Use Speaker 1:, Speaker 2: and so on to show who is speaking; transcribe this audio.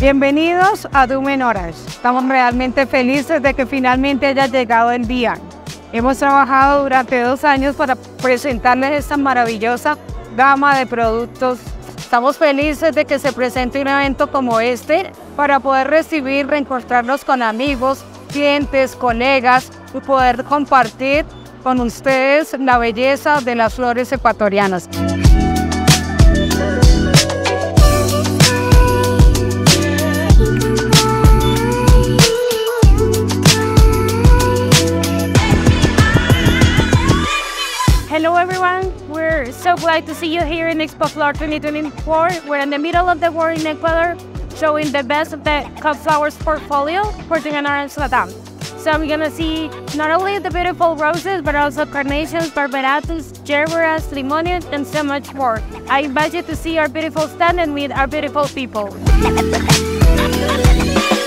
Speaker 1: Bienvenidos a Dumen Orange. Estamos realmente felices de que finalmente haya llegado el día. Hemos trabajado durante dos años para presentarles esta maravillosa gama de productos. Estamos felices de que se presente un evento como este para poder recibir, reencontrarnos con amigos, clientes, colegas y poder compartir con ustedes la belleza de las flores ecuatorianas.
Speaker 2: Hello everyone, we're so glad to see you here in Expo Flower 2024. We're in the middle of the world in Ecuador, showing the best of the flowers portfolio the Orange Latam. So I'm gonna see not only the beautiful roses, but also carnations, barbaratus, gerberas, limonias, and so much more. I invite you to see our beautiful stand and meet our beautiful people.